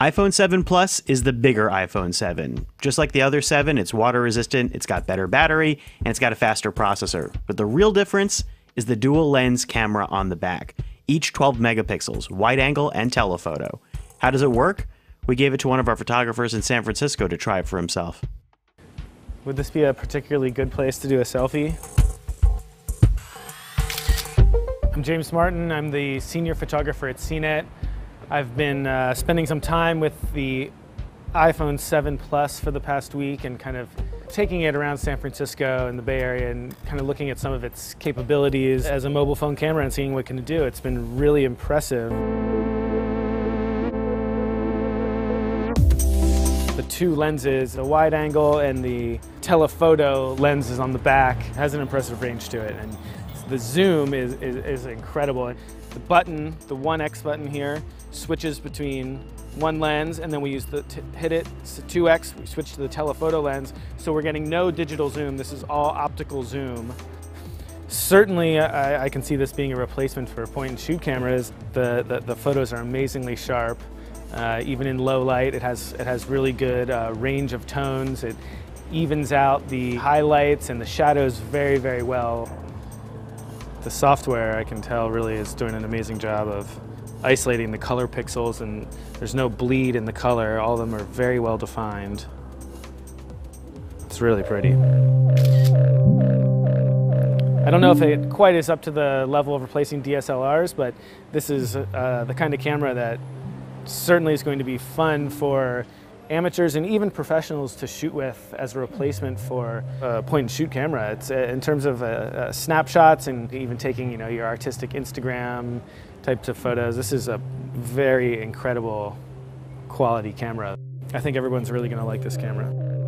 iPhone 7 Plus is the bigger iPhone 7. Just like the other 7, it's water resistant, it's got better battery, and it's got a faster processor. But the real difference is the dual lens camera on the back, each 12 megapixels, wide angle and telephoto. How does it work? We gave it to one of our photographers in San Francisco to try it for himself. Would this be a particularly good place to do a selfie? I'm James Martin. I'm the senior photographer at CNET. I've been uh, spending some time with the iPhone 7 Plus for the past week and kind of taking it around San Francisco and the Bay Area and kind of looking at some of its capabilities as a mobile phone camera and seeing what it can do. It's been really impressive. The two lenses, the wide angle and the telephoto lenses on the back, has an impressive range to it. And the zoom is, is, is incredible. The button, the 1x button here, switches between one lens and then we use the hit it to 2x, we switch to the telephoto lens. So we're getting no digital zoom. This is all optical zoom. Certainly, I, I can see this being a replacement for point and shoot cameras. The, the, the photos are amazingly sharp. Uh, even in low light, it has, it has really good uh, range of tones. It evens out the highlights and the shadows very, very well. The software, I can tell, really is doing an amazing job of isolating the color pixels and there's no bleed in the color. All of them are very well defined. It's really pretty. I don't know if it quite is up to the level of replacing DSLRs, but this is uh, the kind of camera that certainly is going to be fun for amateurs and even professionals to shoot with as a replacement for a point and shoot camera. It's uh, in terms of uh, uh, snapshots and even taking you know your artistic Instagram types of photos. This is a very incredible quality camera. I think everyone's really going to like this camera.